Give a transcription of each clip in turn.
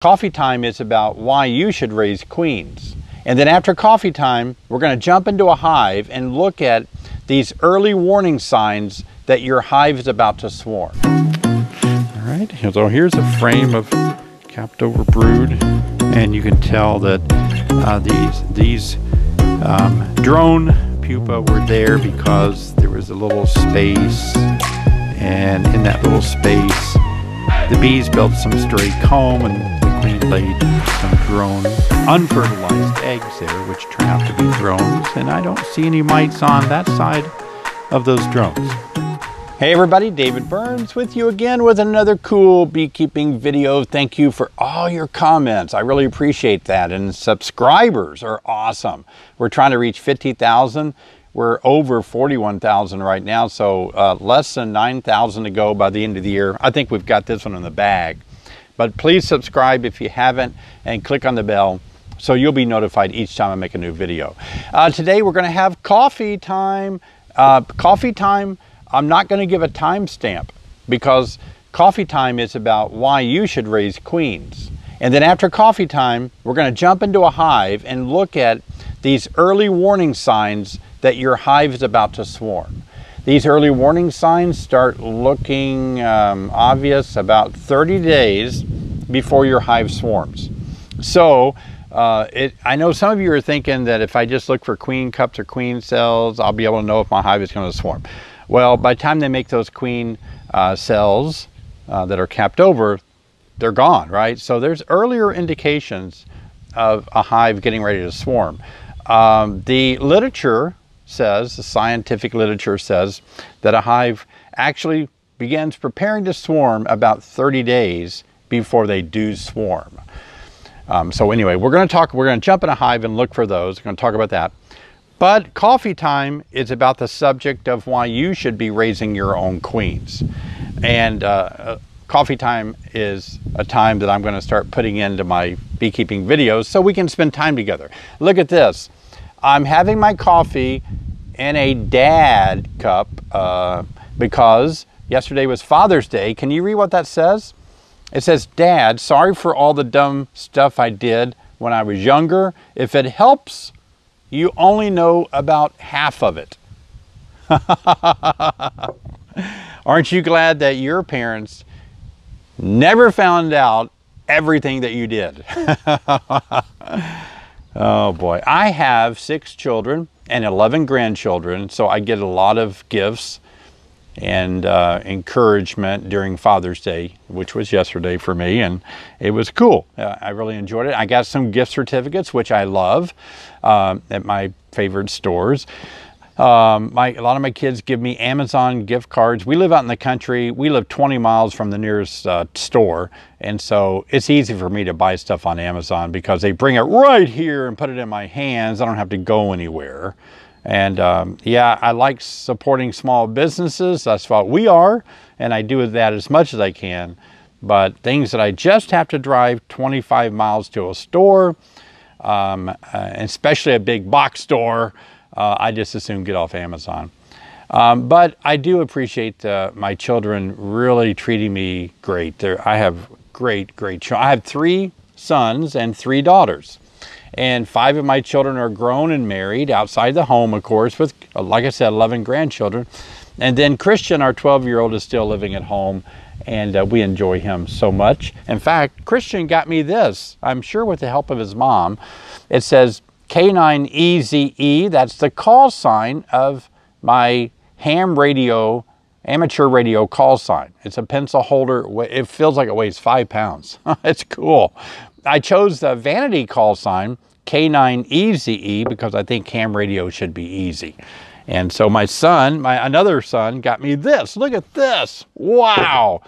Coffee time is about why you should raise queens. And then after coffee time, we're going to jump into a hive and look at these early warning signs that your hive is about to swarm. All right, so here's a frame of capped over brood, and you can tell that uh, these, these um, drone pupa were there because there was a little space, and in that little space, the bees built some stray comb and laid some drone unfertilized eggs there, which turn out to be drones, and I don't see any mites on that side of those drones. Hey everybody, David Burns with you again with another cool beekeeping video. Thank you for all your comments. I really appreciate that. And subscribers are awesome. We're trying to reach 50,000. We're over 41,000 right now, so uh, less than 9,000 to go by the end of the year. I think we've got this one in the bag. But please subscribe if you haven't and click on the bell so you'll be notified each time I make a new video. Uh, today we're going to have coffee time. Uh, coffee time, I'm not going to give a timestamp because coffee time is about why you should raise queens. And then after coffee time, we're going to jump into a hive and look at these early warning signs that your hive is about to swarm. These early warning signs start looking um, obvious about 30 days before your hive swarms. So uh, it, I know some of you are thinking that if I just look for queen cups or queen cells, I'll be able to know if my hive is going to swarm. Well, by the time they make those queen uh, cells uh, that are capped over, they're gone, right? So there's earlier indications of a hive getting ready to swarm. Um, the literature says, the scientific literature says, that a hive actually begins preparing to swarm about 30 days before they do swarm. Um, so anyway, we're going to talk, we're going to jump in a hive and look for those. We're going to talk about that. But coffee time is about the subject of why you should be raising your own queens. And uh, uh coffee time is a time that I'm going to start putting into my beekeeping videos so we can spend time together. Look at this. I'm having my coffee in a dad cup uh, because yesterday was Father's Day. Can you read what that says? It says, Dad, sorry for all the dumb stuff I did when I was younger. If it helps, you only know about half of it. Aren't you glad that your parents never found out everything that you did? Oh boy, I have six children and 11 grandchildren, so I get a lot of gifts and uh, encouragement during Father's Day, which was yesterday for me, and it was cool. Uh, I really enjoyed it. I got some gift certificates, which I love, uh, at my favorite stores. Um, my, a lot of my kids give me Amazon gift cards. We live out in the country. We live 20 miles from the nearest uh, store. And so it's easy for me to buy stuff on Amazon because they bring it right here and put it in my hands. I don't have to go anywhere. And um, yeah, I like supporting small businesses. That's what we are. And I do that as much as I can. But things that I just have to drive 25 miles to a store, um, uh, especially a big box store, uh, I just assume get off Amazon. Um, but I do appreciate uh, my children really treating me great. They're, I have great, great children. I have three sons and three daughters. And five of my children are grown and married outside the home, of course, with, like I said, 11 grandchildren. And then Christian, our 12 year old, is still living at home and uh, we enjoy him so much. In fact, Christian got me this, I'm sure with the help of his mom. It says, K9EZE, that's the call sign of my ham radio, amateur radio call sign. It's a pencil holder. It feels like it weighs five pounds. it's cool. I chose the vanity call sign, K9EZE, because I think ham radio should be easy. And so my son, my another son, got me this. Look at this. Wow.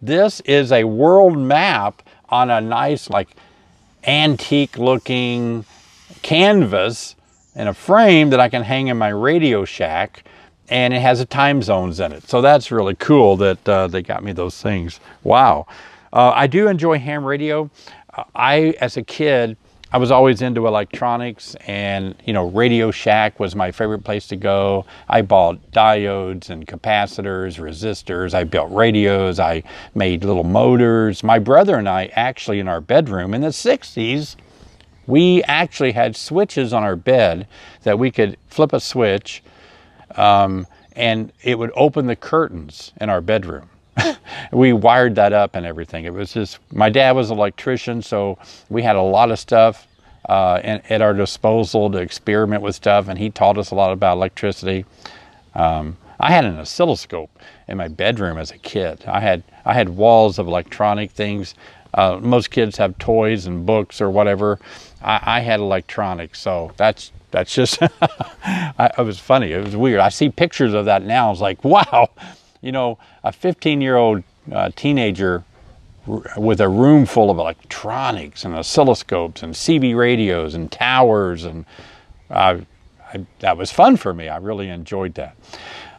This is a world map on a nice, like, antique looking canvas and a frame that I can hang in my Radio Shack and it has a time zones in it. So that's really cool that uh, they got me those things. Wow. Uh, I do enjoy ham radio. Uh, I, as a kid, I was always into electronics and, you know, Radio Shack was my favorite place to go. I bought diodes and capacitors, resistors. I built radios. I made little motors. My brother and I actually in our bedroom in the 60s, we actually had switches on our bed that we could flip a switch um, and it would open the curtains in our bedroom. we wired that up and everything. It was just, my dad was an electrician, so we had a lot of stuff uh, at our disposal to experiment with stuff, and he taught us a lot about electricity. Um, I had an oscilloscope in my bedroom as a kid. I had I had walls of electronic things. Uh, most kids have toys and books or whatever. I, I had electronics, so that's that's just I, it was funny. It was weird. I see pictures of that now. I was like, wow, you know, a 15 year old uh, teenager with a room full of electronics and oscilloscopes and CB radios and towers and uh, I, that was fun for me. I really enjoyed that.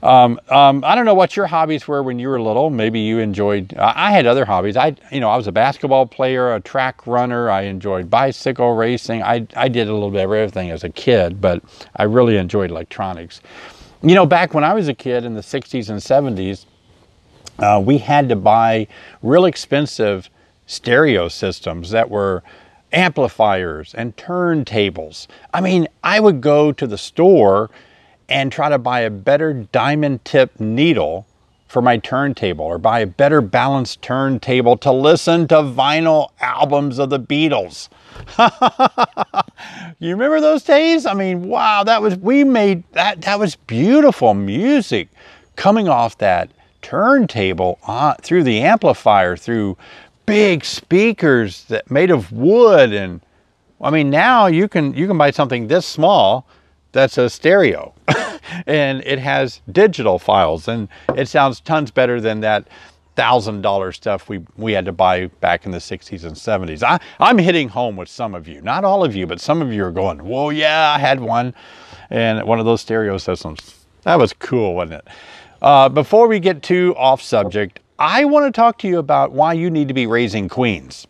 Um, um, I don't know what your hobbies were when you were little. Maybe you enjoyed. I had other hobbies. I, you know, I was a basketball player, a track runner. I enjoyed bicycle racing. I, I did a little bit of everything as a kid, but I really enjoyed electronics. You know, back when I was a kid in the 60s and 70s, uh, we had to buy real expensive stereo systems that were amplifiers and turntables. I mean, I would go to the store and try to buy a better diamond tip needle for my turntable or buy a better balanced turntable to listen to vinyl albums of the Beatles. you remember those days? I mean, wow, that was we made that that was beautiful music coming off that turntable on, through the amplifier, through big speakers that made of wood. And I mean, now you can, you can buy something this small that's a stereo and it has digital files and it sounds tons better than that thousand dollar stuff we we had to buy back in the 60s and 70s I, i'm hitting home with some of you not all of you but some of you are going whoa yeah i had one and one of those stereo systems that was cool wasn't it uh, before we get too off subject, I want to talk to you about why you need to be raising queens.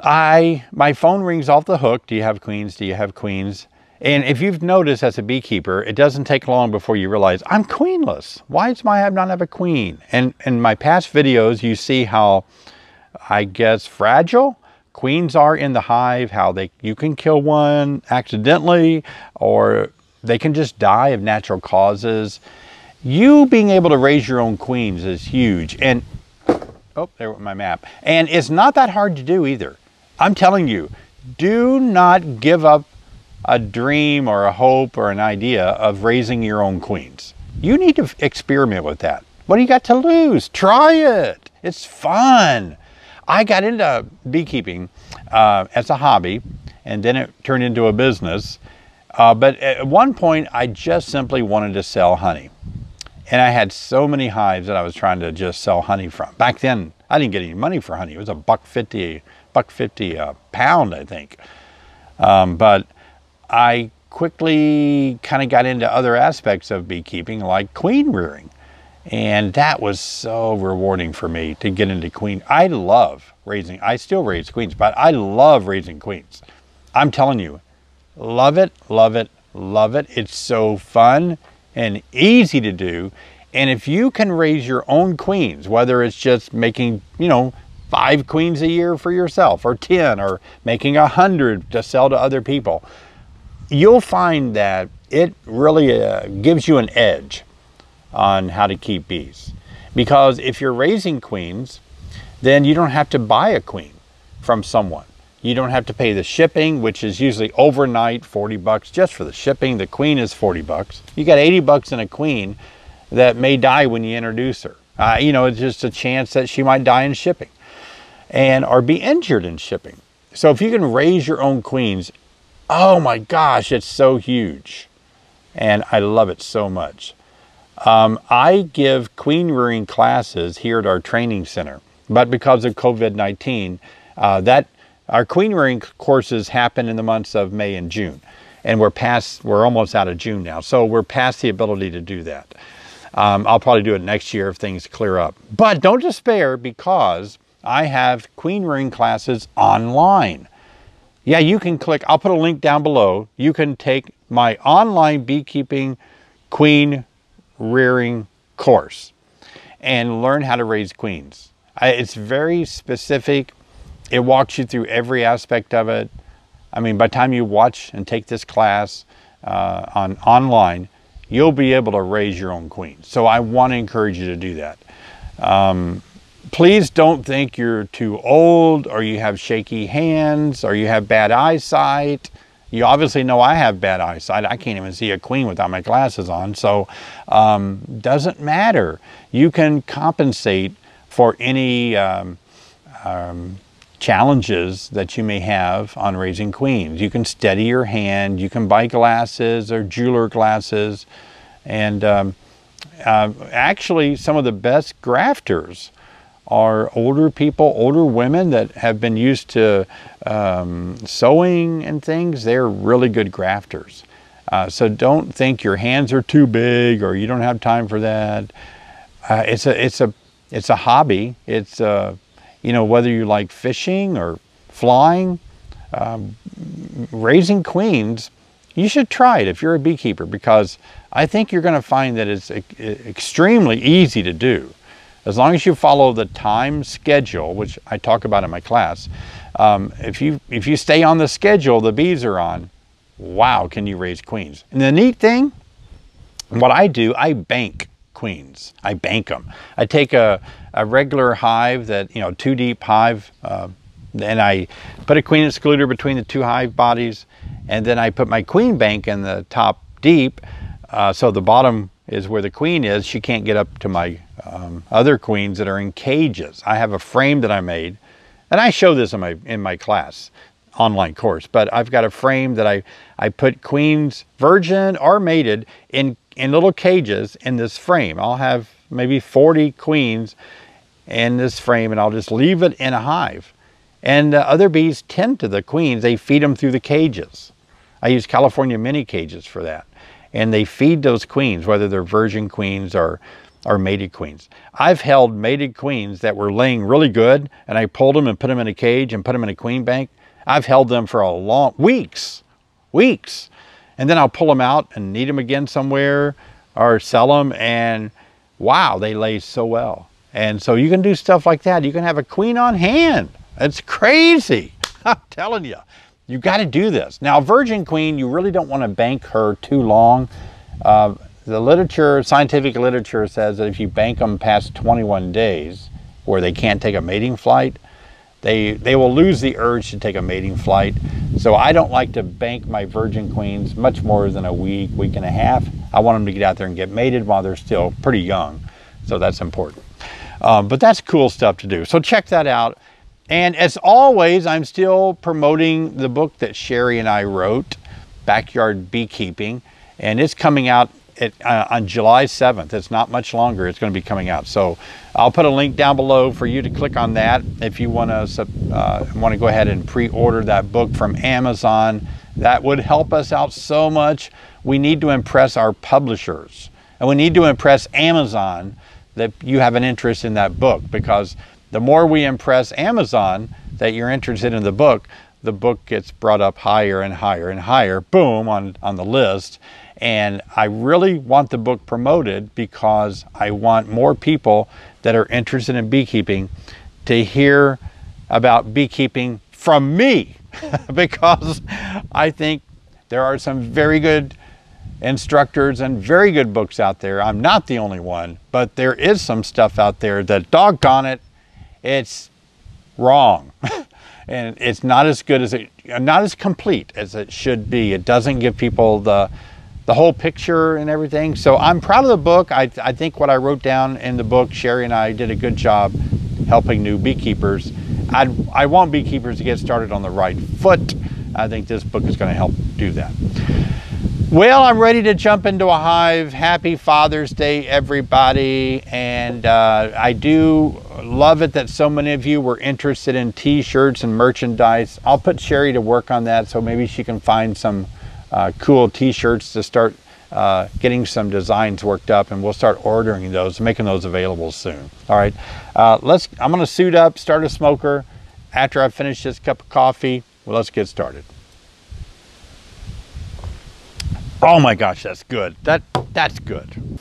I my phone rings off the hook. Do you have queens? Do you have queens? And if you've noticed as a beekeeper, it doesn't take long before you realize I'm queenless. Why does my hive not have a queen? And in my past videos, you see how I guess fragile queens are in the hive, how they you can kill one accidentally or they can just die of natural causes you being able to raise your own queens is huge. And, oh, there went my map. And it's not that hard to do either. I'm telling you, do not give up a dream or a hope or an idea of raising your own queens. You need to experiment with that. What do you got to lose? Try it. It's fun. I got into beekeeping uh, as a hobby, and then it turned into a business. Uh, but at one point, I just simply wanted to sell honey. And I had so many hives that I was trying to just sell honey from. Back then, I didn't get any money for honey. It was a buck fifty, buck fifty a pound, I think. Um, but I quickly kind of got into other aspects of beekeeping, like queen rearing. And that was so rewarding for me to get into queen. I love raising, I still raise queens, but I love raising queens. I'm telling you, love it, love it, love it. It's so fun and easy to do. And if you can raise your own queens, whether it's just making, you know, five queens a year for yourself or 10 or making a hundred to sell to other people, you'll find that it really uh, gives you an edge on how to keep bees. Because if you're raising queens, then you don't have to buy a queen from someone. You don't have to pay the shipping, which is usually overnight 40 bucks just for the shipping. The queen is 40 bucks. You got 80 bucks in a queen that may die when you introduce her. Uh, you know, it's just a chance that she might die in shipping and or be injured in shipping. So if you can raise your own queens, oh my gosh, it's so huge. And I love it so much. Um, I give queen rearing classes here at our training center, but because of COVID-19, uh, that our queen rearing courses happen in the months of May and June, and we're past, we're almost out of June now, so we're past the ability to do that. Um, I'll probably do it next year if things clear up. But don't despair because I have queen rearing classes online. Yeah, you can click, I'll put a link down below. You can take my online beekeeping queen rearing course and learn how to raise queens. It's very specific. It walks you through every aspect of it. I mean, by the time you watch and take this class uh, on online, you'll be able to raise your own queen. So I want to encourage you to do that. Um, please don't think you're too old or you have shaky hands or you have bad eyesight. You obviously know I have bad eyesight. I can't even see a queen without my glasses on. So um, doesn't matter. You can compensate for any um, um, challenges that you may have on raising queens. You can steady your hand. You can buy glasses or jeweler glasses. And um, uh, actually, some of the best grafters are older people, older women that have been used to um, sewing and things. They're really good grafters. Uh, so don't think your hands are too big or you don't have time for that. Uh, it's a it's a it's a hobby. It's uh, you know whether you like fishing or flying, um, raising queens. You should try it if you're a beekeeper because I think you're going to find that it's extremely easy to do. As long as you follow the time schedule, which I talk about in my class, um, if, you, if you stay on the schedule the bees are on, wow, can you raise queens. And the neat thing, what I do, I bank queens. I bank them. I take a, a regular hive that, you know, two deep hive, uh, and I put a queen excluder between the two hive bodies, and then I put my queen bank in the top deep, uh, so the bottom is where the queen is. She can't get up to my um, other queens that are in cages. I have a frame that I made, and I show this in my in my class online course. But I've got a frame that I I put queens, virgin or mated, in in little cages in this frame. I'll have maybe 40 queens in this frame, and I'll just leave it in a hive. And uh, other bees tend to the queens. They feed them through the cages. I use California mini cages for that and they feed those queens, whether they're virgin queens or, or mated queens. I've held mated queens that were laying really good, and I pulled them and put them in a cage and put them in a queen bank. I've held them for a long, weeks, weeks. And then I'll pull them out and need them again somewhere or sell them, and wow, they lay so well. And so you can do stuff like that. You can have a queen on hand. It's crazy. I'm telling you. You got to do this. Now, Virgin Queen, you really don't want to bank her too long. Uh, the literature, scientific literature says that if you bank them past 21 days where they can't take a mating flight, they, they will lose the urge to take a mating flight. So I don't like to bank my virgin queens much more than a week, week and a half. I want them to get out there and get mated while they're still pretty young. So that's important. Um, but that's cool stuff to do. So check that out. And as always, I'm still promoting the book that Sherry and I wrote, Backyard Beekeeping, and it's coming out at, uh, on July 7th. It's not much longer. It's going to be coming out. So I'll put a link down below for you to click on that if you want to uh, want to go ahead and pre-order that book from Amazon. That would help us out so much. We need to impress our publishers, and we need to impress Amazon that you have an interest in that book because the more we impress Amazon that you're interested in the book, the book gets brought up higher and higher and higher, boom, on, on the list. And I really want the book promoted because I want more people that are interested in beekeeping to hear about beekeeping from me because I think there are some very good instructors and very good books out there. I'm not the only one, but there is some stuff out there that doggone it, it's wrong. and it's not as good as it, not as complete as it should be. It doesn't give people the, the whole picture and everything. So I'm proud of the book. I, I think what I wrote down in the book, Sherry and I did a good job helping new beekeepers. I'd, I want beekeepers to get started on the right foot. I think this book is going to help do that. Well, I'm ready to jump into a hive. Happy Father's Day, everybody. And uh, I do love it that so many of you were interested in t-shirts and merchandise. I'll put Sherry to work on that so maybe she can find some uh, cool t-shirts to start uh, getting some designs worked up and we'll start ordering those, making those available soon. All right, uh, let's, I'm gonna suit up, start a smoker. After I finish this cup of coffee, Well, let's get started. Oh my gosh, that's good. That That's good.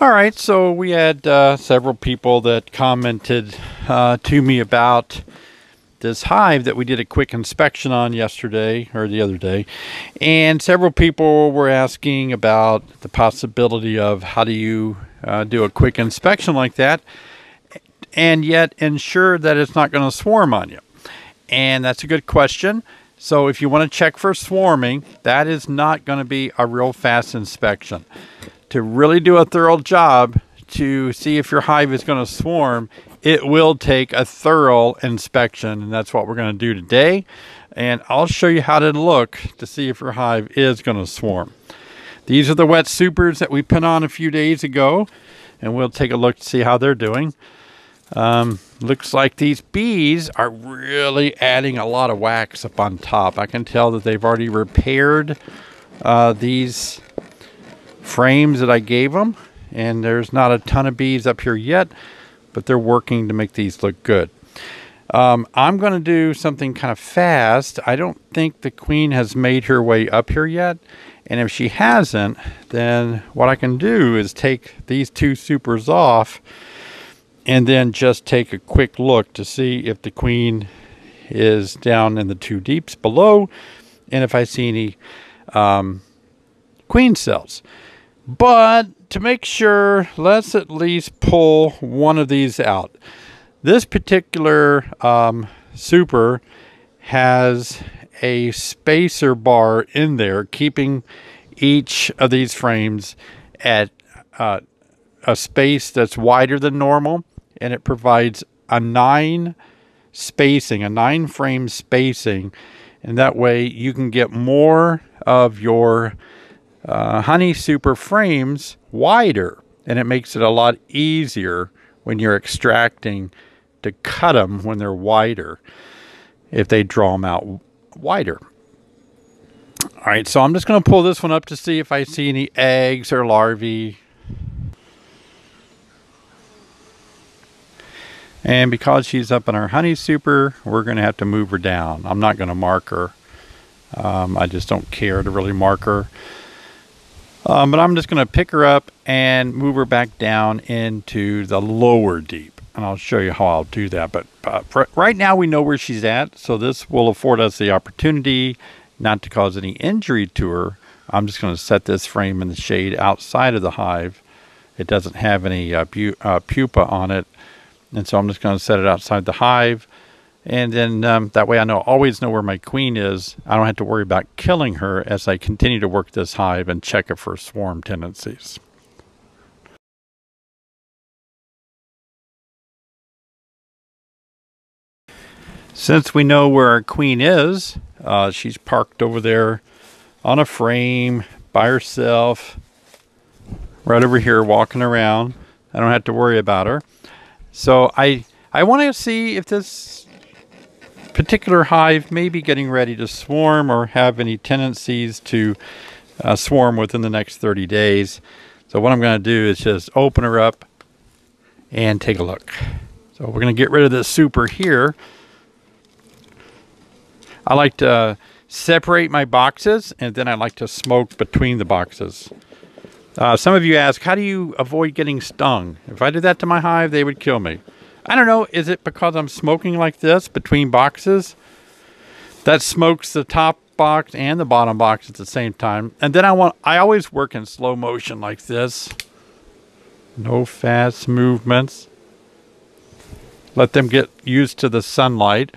All right, so we had uh, several people that commented uh, to me about this hive that we did a quick inspection on yesterday or the other day. And several people were asking about the possibility of how do you uh, do a quick inspection like that and yet ensure that it's not going to swarm on you. And that's a good question. So if you want to check for swarming, that is not going to be a real fast inspection to really do a thorough job to see if your hive is going to swarm, it will take a thorough inspection. And that's what we're going to do today. And I'll show you how to look to see if your hive is going to swarm. These are the wet supers that we put on a few days ago. And we'll take a look to see how they're doing. Um, looks like these bees are really adding a lot of wax up on top. I can tell that they've already repaired uh, these frames that I gave them. And there's not a ton of bees up here yet, but they're working to make these look good. Um, I'm going to do something kind of fast. I don't think the queen has made her way up here yet. And if she hasn't, then what I can do is take these two supers off and then just take a quick look to see if the queen is down in the two deeps below and if I see any um, queen cells. But to make sure, let's at least pull one of these out. This particular um, super has a spacer bar in there, keeping each of these frames at uh, a space that's wider than normal, and it provides a nine spacing, a nine frame spacing, and that way you can get more of your uh, Honey Super frames wider and it makes it a lot easier when you're extracting to cut them when they're wider if they draw them out wider. All right, so I'm just going to pull this one up to see if I see any eggs or larvae. And because she's up in our honey super, we're going to have to move her down. I'm not going to mark her. Um, I just don't care to really mark her. Um, but I'm just going to pick her up and move her back down into the lower deep. And I'll show you how I'll do that. But uh, right now we know where she's at. So this will afford us the opportunity not to cause any injury to her. I'm just going to set this frame in the shade outside of the hive. It doesn't have any uh, uh, pupa on it. And so I'm just going to set it outside the hive. And then um, that way I know always know where my queen is. I don't have to worry about killing her as I continue to work this hive and check it for swarm tendencies. Since we know where our queen is, uh, she's parked over there on a frame by herself, right over here walking around. I don't have to worry about her. So I I want to see if this particular hive may be getting ready to swarm or have any tendencies to uh, swarm within the next 30 days. So what I'm going to do is just open her up and take a look. So we're going to get rid of this super here. I like to separate my boxes and then I like to smoke between the boxes. Uh, some of you ask, how do you avoid getting stung? If I did that to my hive, they would kill me. I don't know. Is it because I'm smoking like this between boxes? That smokes the top box and the bottom box at the same time. And then I want, I always work in slow motion like this. No fast movements. Let them get used to the sunlight.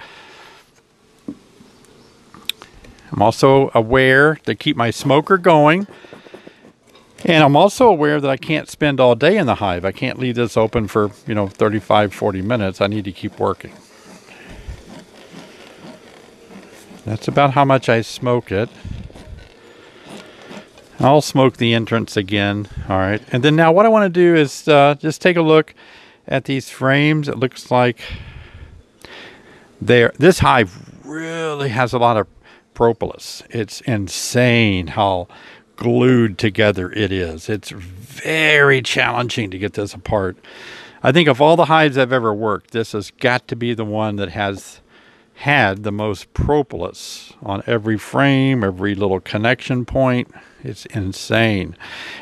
I'm also aware to keep my smoker going. And I'm also aware that I can't spend all day in the hive. I can't leave this open for, you know, 35, 40 minutes. I need to keep working. That's about how much I smoke it. I'll smoke the entrance again. All right. And then now what I want to do is uh, just take a look at these frames. It looks like there. this hive really has a lot of propolis. It's insane how glued together it is. It's very challenging to get this apart. I think of all the hives I've ever worked, this has got to be the one that has had the most propolis on every frame, every little connection point. It's insane.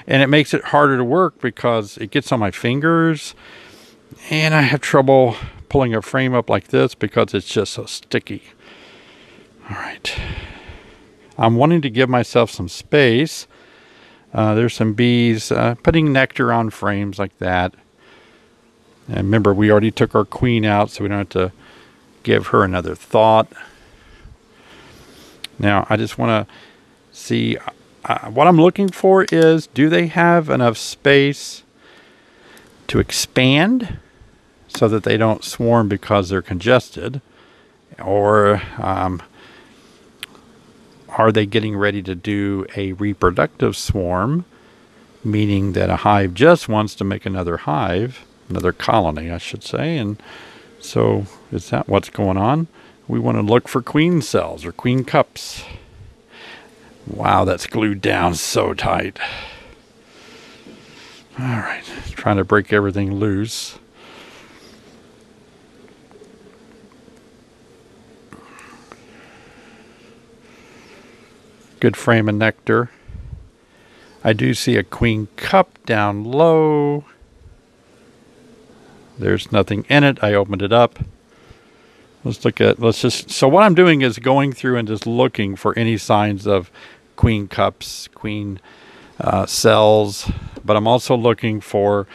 And it makes it harder to work because it gets on my fingers and I have trouble pulling a frame up like this because it's just so sticky. All right. I'm wanting to give myself some space. Uh, there's some bees uh, putting nectar on frames like that. And remember, we already took our queen out, so we don't have to give her another thought. Now, I just want to see uh, what I'm looking for is do they have enough space to expand so that they don't swarm because they're congested? Or um, are they getting ready to do a reproductive swarm, meaning that a hive just wants to make another hive, another colony, I should say, and so is that what's going on? We want to look for queen cells or queen cups. Wow, that's glued down so tight. All right, trying to break everything loose. Good frame of nectar. I do see a queen cup down low. There's nothing in it. I opened it up. Let's look at, let's just, so what I'm doing is going through and just looking for any signs of queen cups, queen uh, cells, but I'm also looking for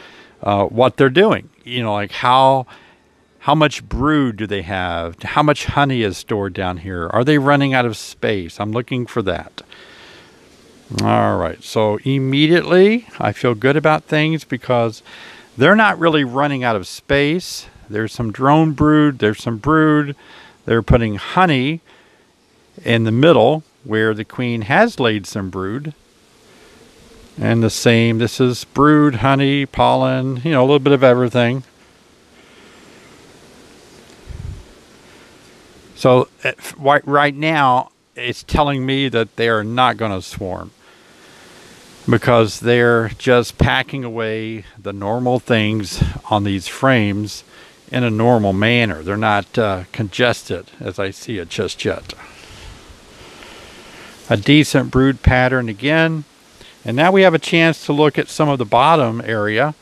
uh, what they're doing. You know, like how, how much brood do they have? How much honey is stored down here? Are they running out of space? I'm looking for that. All right, so immediately I feel good about things because they're not really running out of space. There's some drone brood, there's some brood. They're putting honey in the middle where the queen has laid some brood. And the same, this is brood, honey, pollen, you know, a little bit of everything. So right now, it's telling me that they are not going to swarm because they're just packing away the normal things on these frames in a normal manner. They're not uh, congested as I see it just yet. A decent brood pattern again. And now we have a chance to look at some of the bottom area.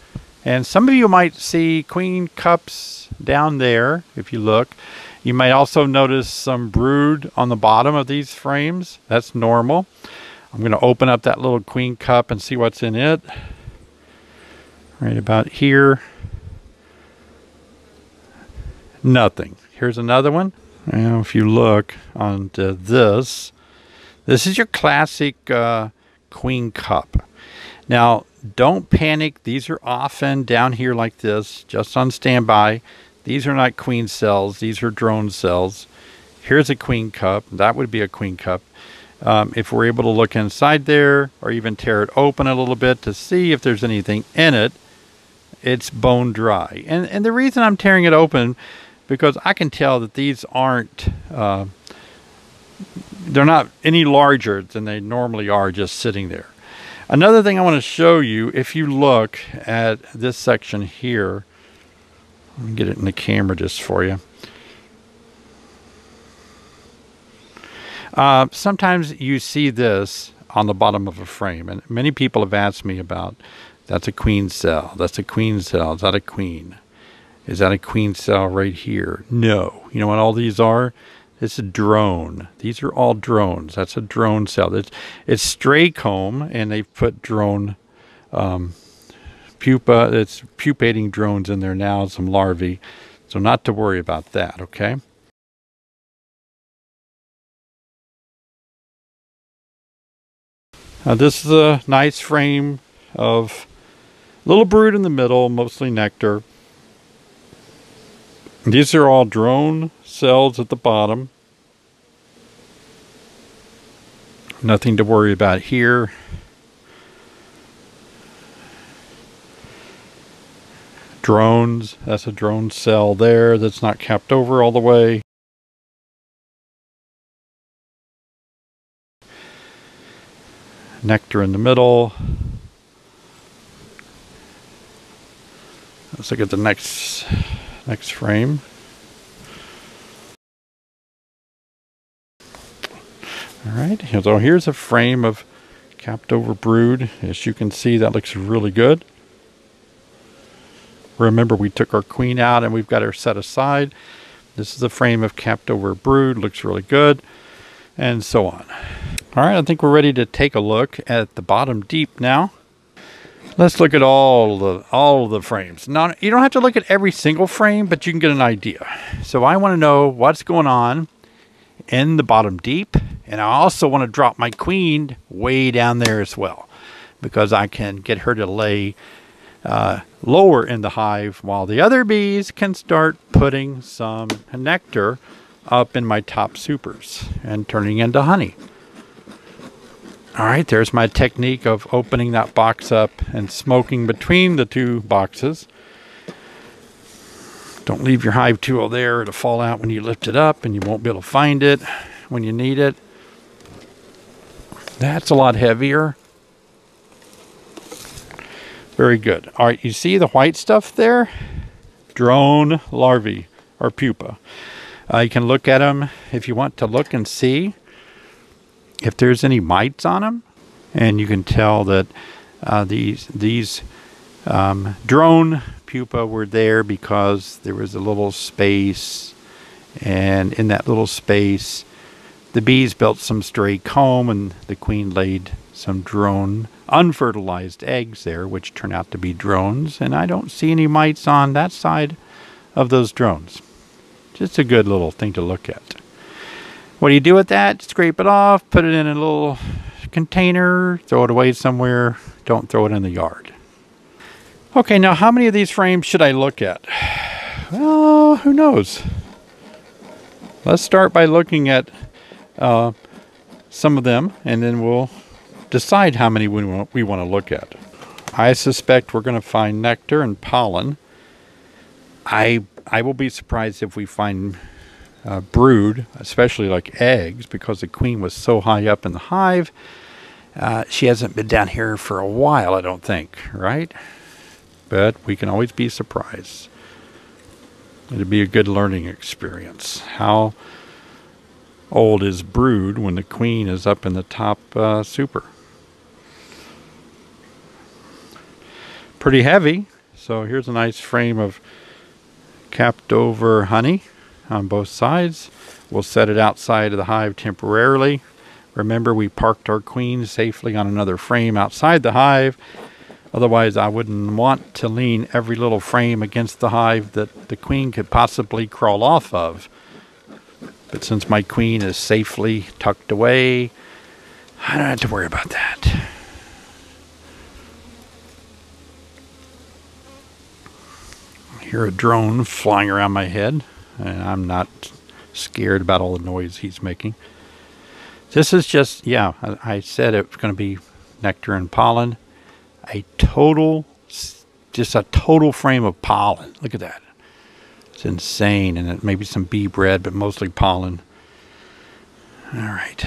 And some of you might see queen cups down there if you look. You might also notice some brood on the bottom of these frames. That's normal. I'm going to open up that little queen cup and see what's in it. Right about here. Nothing. Here's another one. Now, if you look onto this, this is your classic uh, queen cup. Now, don't panic. These are often down here like this, just on standby. These are not queen cells. These are drone cells. Here's a queen cup. That would be a queen cup. Um, if we're able to look inside there or even tear it open a little bit to see if there's anything in it, it's bone dry. And, and the reason I'm tearing it open, because I can tell that these aren't, uh, they're not any larger than they normally are just sitting there. Another thing I want to show you, if you look at this section here, get it in the camera just for you. Uh, sometimes you see this on the bottom of a frame, and many people have asked me about that's a queen cell. That's a queen cell. Is that a queen? Is that a queen cell right here? No. You know what all these are? It's a drone. These are all drones. That's a drone cell. It's, it's stray comb, and they've put drone um, pupa. It's pupating drones in there now, some larvae. So not to worry about that, okay? Uh, this is a nice frame of little brood in the middle, mostly nectar. These are all drone cells at the bottom. Nothing to worry about here. Drones, that's a drone cell there that's not capped over all the way. nectar in the middle. Let's look at the next next frame. All right, so here's a frame of capped over brood. As you can see, that looks really good. Remember, we took our queen out and we've got her set aside. This is a frame of capped over brood, looks really good, and so on. All right, I think we're ready to take a look at the bottom deep now. Let's look at all the all the frames. Now, you don't have to look at every single frame, but you can get an idea. So I want to know what's going on in the bottom deep and I also want to drop my queen way down there as well because I can get her to lay uh, lower in the hive while the other bees can start putting some nectar up in my top supers and turning into honey. All right, there's my technique of opening that box up and smoking between the two boxes. Don't leave your hive tool there. It'll fall out when you lift it up and you won't be able to find it when you need it. That's a lot heavier. Very good. All right, you see the white stuff there? Drone larvae or pupa. Uh, you can look at them if you want to look and see if there's any mites on them. And you can tell that uh, these, these um, drone pupa were there because there was a little space. And in that little space, the bees built some stray comb, and the queen laid some drone unfertilized eggs there, which turn out to be drones. And I don't see any mites on that side of those drones. Just a good little thing to look at. What do you do with that? Scrape it off, put it in a little container, throw it away somewhere. Don't throw it in the yard. Okay, now how many of these frames should I look at? Well, who knows? Let's start by looking at uh, some of them, and then we'll decide how many we want, we want to look at. I suspect we're going to find nectar and pollen. I I will be surprised if we find uh, brood, especially like eggs, because the queen was so high up in the hive. Uh, she hasn't been down here for a while, I don't think, right? But we can always be surprised. It'd be a good learning experience. How old is brood when the queen is up in the top uh, super. Pretty heavy, so here's a nice frame of capped over honey on both sides. We'll set it outside of the hive temporarily. Remember, we parked our queen safely on another frame outside the hive. Otherwise, I wouldn't want to lean every little frame against the hive that the queen could possibly crawl off of. But since my queen is safely tucked away, I don't have to worry about that. Hear a drone flying around my head, and I'm not scared about all the noise he's making. This is just, yeah, I said it was going to be nectar and pollen. A total, just a total frame of pollen. Look at that. It's insane, and it maybe some bee bread, but mostly pollen. All right.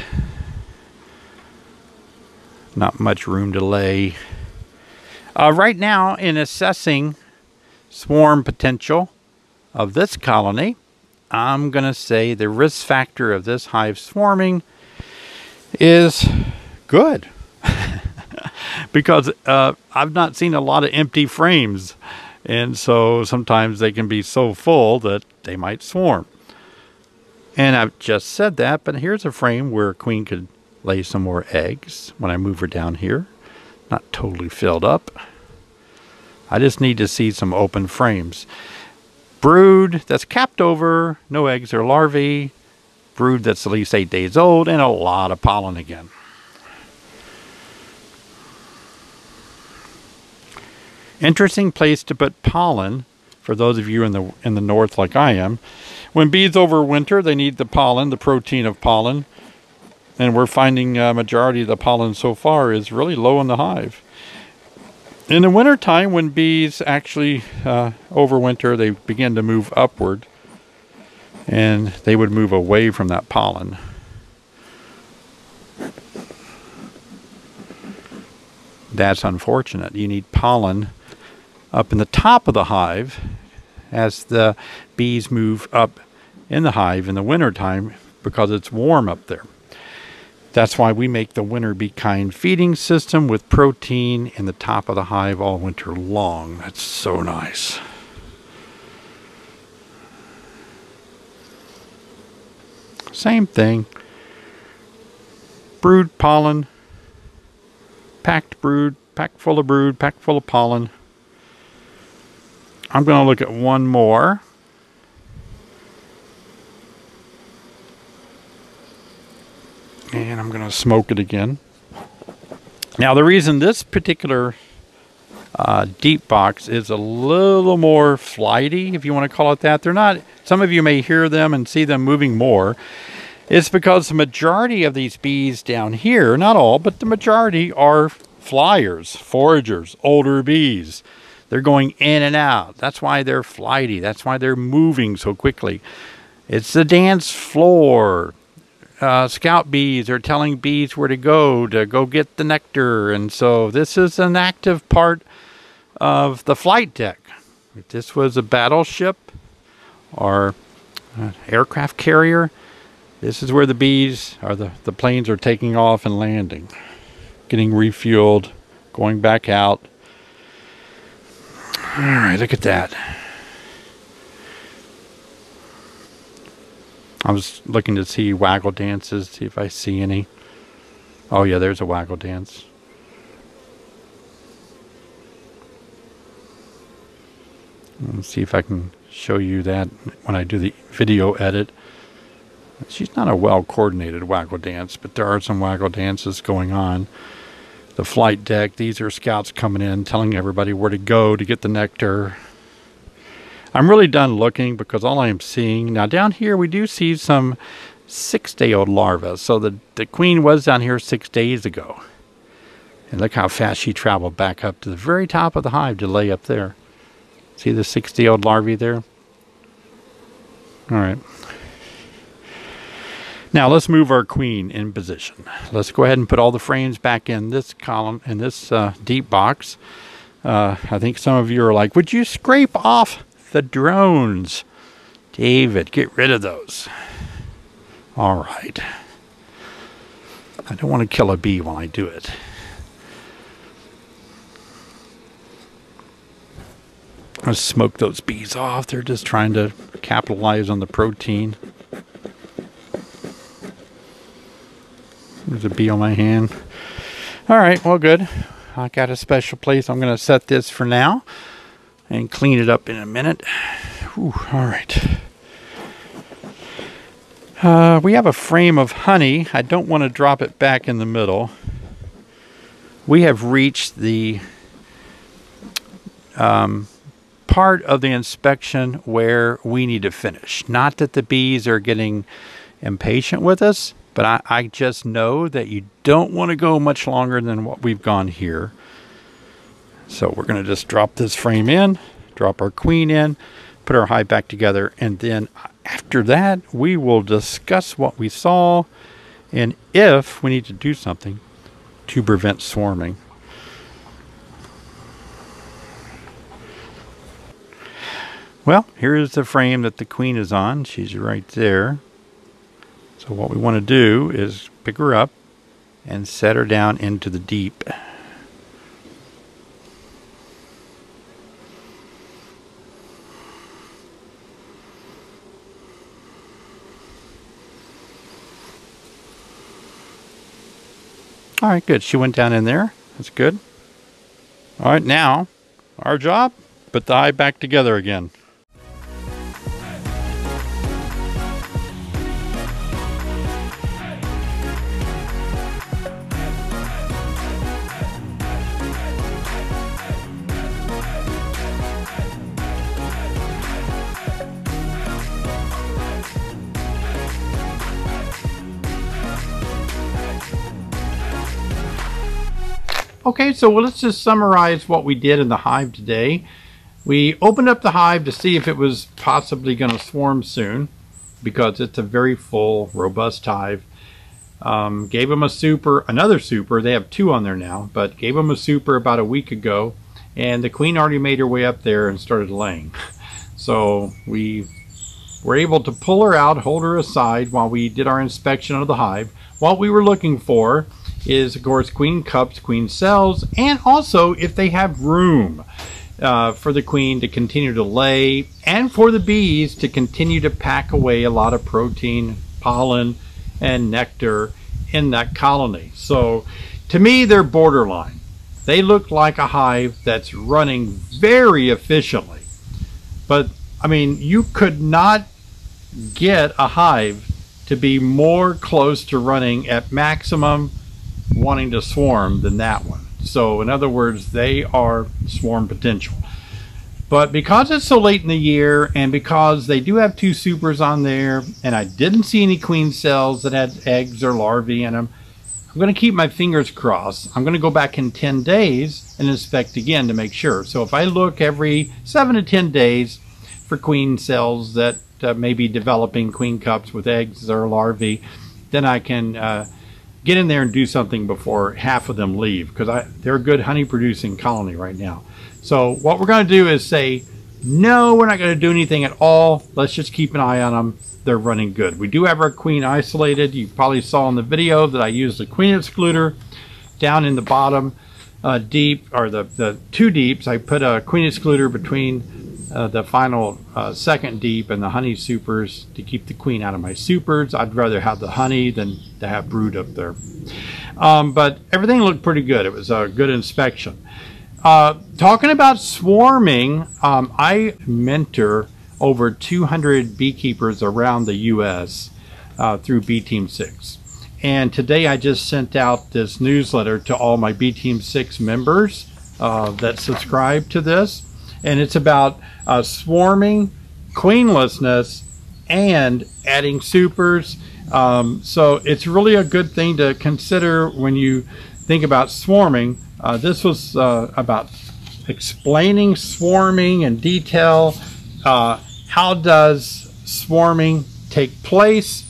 Not much room to lay. Uh, right now, in assessing swarm potential of this colony, I'm going to say the risk factor of this hive swarming is good. because uh, I've not seen a lot of empty frames and so sometimes they can be so full that they might swarm. And I've just said that, but here's a frame where a queen could lay some more eggs when I move her down here. Not totally filled up. I just need to see some open frames. Brood that's capped over, no eggs or larvae. Brood that's at least eight days old, and a lot of pollen again. Interesting place to put pollen for those of you in the in the north like I am. When bees overwinter, they need the pollen, the protein of pollen, and we're finding a majority of the pollen so far is really low in the hive. In the wintertime, when bees actually uh, overwinter, they begin to move upward, and they would move away from that pollen. That's unfortunate. You need pollen up in the top of the hive as the bees move up in the hive in the wintertime because it's warm up there. That's why we make the Winter-Bee-Kind feeding system with protein in the top of the hive all winter long. That's so nice. Same thing. Brood pollen, packed brood, packed full of brood, packed full of pollen. I'm going to look at one more. And I'm going to smoke it again. Now, the reason this particular uh, deep box is a little more flighty, if you want to call it that. They're not, some of you may hear them and see them moving more. It's because the majority of these bees down here, not all, but the majority are flyers, foragers, older bees. They're going in and out. That's why they're flighty. That's why they're moving so quickly. It's the dance floor. Uh, scout bees are telling bees where to go to go get the nectar. And so this is an active part of the flight deck. If this was a battleship or aircraft carrier, this is where the bees or the, the planes are taking off and landing, getting refueled, going back out. All right, look at that. I was looking to see waggle dances, see if I see any. Oh yeah, there's a waggle dance. Let's see if I can show you that when I do the video edit. She's not a well coordinated waggle dance, but there are some waggle dances going on. The flight deck, these are scouts coming in telling everybody where to go to get the nectar. I'm really done looking because all I am seeing now down here we do see some six day old larvae. So the, the queen was down here six days ago. And look how fast she traveled back up to the very top of the hive to lay up there. See the six day old larvae there? All right. Now let's move our queen in position. Let's go ahead and put all the frames back in this column, in this uh, deep box. Uh, I think some of you are like, would you scrape off the drones? David, get rid of those. All right. I don't want to kill a bee while I do it. Let's smoke those bees off. They're just trying to capitalize on the protein. There's a bee on my hand. All right, well, good. I got a special place. I'm going to set this for now and clean it up in a minute. All right. Uh, we have a frame of honey. I don't want to drop it back in the middle. We have reached the um, part of the inspection where we need to finish. Not that the bees are getting impatient with us, but I, I just know that you don't want to go much longer than what we've gone here. So we're going to just drop this frame in, drop our queen in, put our hive back together, and then after that, we will discuss what we saw and if we need to do something to prevent swarming. Well, here is the frame that the queen is on. She's right there. So what we want to do is pick her up and set her down into the deep. All right, good. She went down in there. That's good. All right, now our job, put the eye back together again. Okay, so well, let's just summarize what we did in the hive today. We opened up the hive to see if it was possibly going to swarm soon because it's a very full, robust hive. Um, gave them a super, another super, they have two on there now, but gave them a super about a week ago and the queen already made her way up there and started laying. So we were able to pull her out, hold her aside while we did our inspection of the hive. What we were looking for is, of course, queen cups, queen cells, and also if they have room uh, for the queen to continue to lay and for the bees to continue to pack away a lot of protein, pollen, and nectar in that colony. So to me, they're borderline. They look like a hive that's running very efficiently. But I mean, you could not get a hive to be more close to running at maximum wanting to swarm than that one. So in other words, they are swarm potential. But because it's so late in the year and because they do have two supers on there and I didn't see any queen cells that had eggs or larvae in them, I'm going to keep my fingers crossed. I'm going to go back in 10 days and inspect again to make sure. So if I look every 7 to 10 days for queen cells that uh, may be developing queen cups with eggs or larvae, then I can uh, get in there and do something before half of them leave because I they're a good honey producing colony right now. So what we're going to do is say, no, we're not going to do anything at all. Let's just keep an eye on them. They're running good. We do have our queen isolated. You probably saw in the video that I used the queen excluder down in the bottom uh, deep, or the, the two deeps. I put a queen excluder between uh, the final uh, second deep and the honey supers to keep the queen out of my supers. I'd rather have the honey than to have brood up there. Um, but everything looked pretty good. It was a good inspection. Uh, talking about swarming, um, I mentor over 200 beekeepers around the U.S. Uh, through BeeTeam6. And today I just sent out this newsletter to all my BeeTeam6 members uh, that subscribe to this and it's about uh, swarming, queenlessness, and adding supers. Um, so it's really a good thing to consider when you think about swarming. Uh, this was uh, about explaining swarming in detail. Uh, how does swarming take place?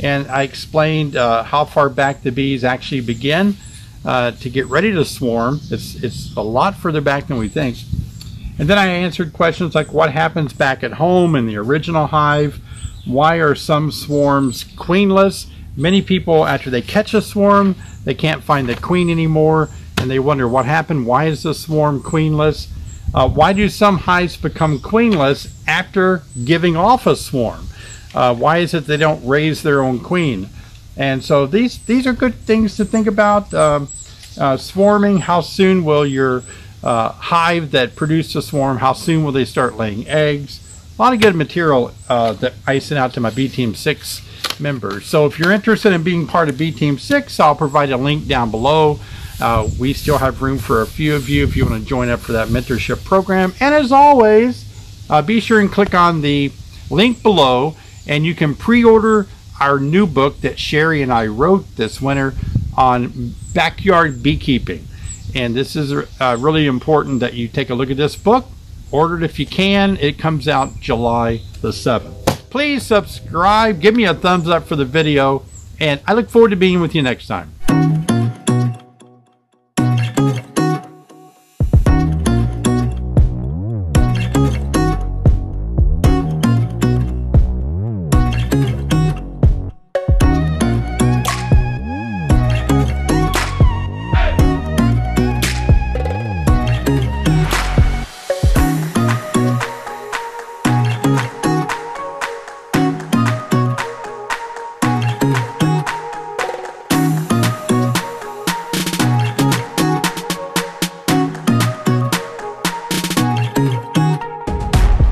And I explained uh, how far back the bees actually begin uh, to get ready to swarm. It's, it's a lot further back than we think. And then I answered questions like what happens back at home in the original hive? Why are some swarms queenless? Many people, after they catch a swarm, they can't find the queen anymore and they wonder what happened. Why is the swarm queenless? Uh, why do some hives become queenless after giving off a swarm? Uh, why is it they don't raise their own queen? And so these these are good things to think about. Um, uh, swarming, how soon will your uh, hive that produced a swarm, how soon will they start laying eggs. A lot of good material uh, that I sent out to my BeeTeam6 members. So if you're interested in being part of BeeTeam6, I'll provide a link down below. Uh, we still have room for a few of you if you want to join up for that mentorship program. And as always, uh, be sure and click on the link below and you can pre-order our new book that Sheri and I wrote this winter on backyard beekeeping. And this is uh, really important that you take a look at this book. Order it if you can. It comes out July the 7th. Please subscribe. Give me a thumbs up for the video. And I look forward to being with you next time.